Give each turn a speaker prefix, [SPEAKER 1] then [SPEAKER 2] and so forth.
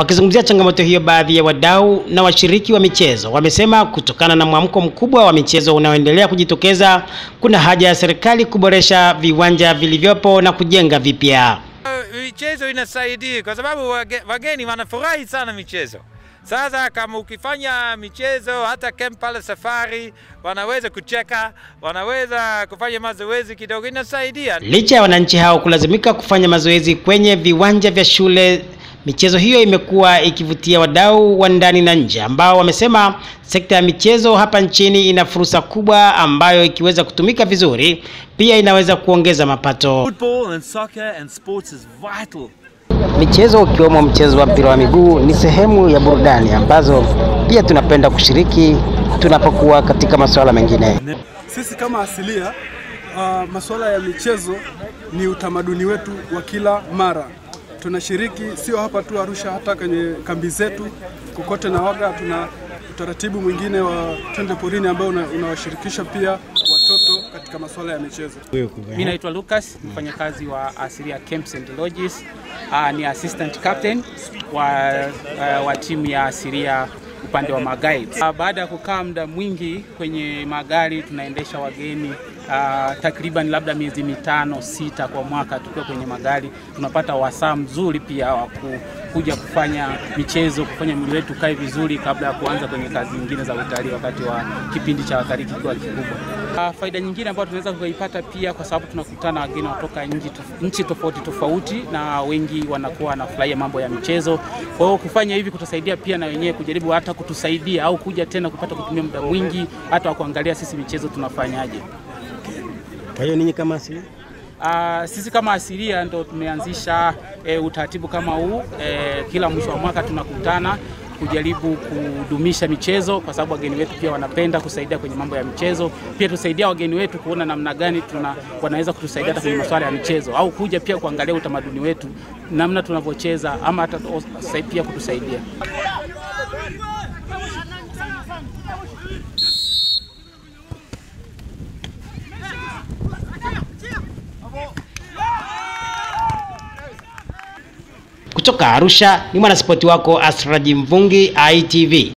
[SPEAKER 1] Wakizungumzia changamoto hiyo, baadhi ya wadau na washiriki wa michezo wamesema kutokana na mwamko mkubwa wa michezo unaoendelea kujitokeza, kuna haja ya serikali kuboresha viwanja vilivyopo na kujenga vipya.
[SPEAKER 2] Michezo inasaidia kwa sababu wageni wanafurahi sana michezo. Sasa kama ukifanya michezo hata camp pale safari, wanaweza kucheka, wanaweza kufanya mazoezi kidogo, inasaidia.
[SPEAKER 1] Licha ya wananchi hao kulazimika kufanya mazoezi kwenye viwanja vya shule, michezo hiyo imekuwa ikivutia wadau wa ndani na nje ambao wamesema sekta ya michezo hapa nchini ina fursa kubwa ambayo ikiweza kutumika vizuri pia inaweza kuongeza mapato.
[SPEAKER 3] Football and soccer and sports is vital.
[SPEAKER 1] Michezo ukiwemo mchezo wa mpira wa miguu ni sehemu ya burudani ambazo pia tunapenda kushiriki tunapokuwa katika masuala mengine.
[SPEAKER 4] Sisi kama asilia uh, masuala ya michezo ni utamaduni wetu wa kila mara. Tunashiriki sio hapa tu Arusha, hata kwenye kambi zetu kokote na waga. Tuna utaratibu mwingine wa twende porini ambao unawashirikisha una- pia watoto katika masuala ya michezo.
[SPEAKER 5] Mimi naitwa Lucas, mfanyakazi wa Asiria Camps and Lodges. Uh, ni assistant captain wa, uh, wa timu ya Asiria upande wa maguides. Uh, baada ya kukaa muda mwingi kwenye magari tunaendesha wageni uh, takriban labda miezi mitano sita kwa mwaka tukiwa kwenye magari, tunapata wasaa mzuri pia wa kuja kufanya michezo, kufanya mwili wetu kae vizuri kabla ya kuanza kwenye kazi nyingine za utalii wakati wa kipindi cha watalii kikiwa kikubwa. Uh, faida nyingine ambayo tunaweza kuipata pia kwa sababu tunakutana wageni kutoka nchi tofauti tofauti, na wengi wanakuwa wanafurahia mambo ya michezo. Kwa hiyo kufanya hivi kutasaidia pia na wenyewe kujaribu hata kutusaidia au kuja tena kupata kutumia muda mwingi hata wa kuangalia sisi michezo tunafanyaje.
[SPEAKER 1] Kwa hiyo ninyi kama asili
[SPEAKER 5] Uh, sisi kama Asilia ndo tumeanzisha e, utaratibu kama huu e, kila mwisho wa mwaka tunakutana kujaribu kudumisha michezo, kwa sababu wageni wetu pia wanapenda kusaidia kwenye mambo ya michezo. Pia tusaidia wageni wetu kuona namna gani tuna, wanaweza kutusaidia hata kwenye masuala ya michezo, au kuja pia kuangalia utamaduni wetu, namna tunavyocheza, ama hata pia kutusaidia.
[SPEAKER 1] Kutoka Arusha ni mwanaspoti wako Asraji Mvungi, ITV.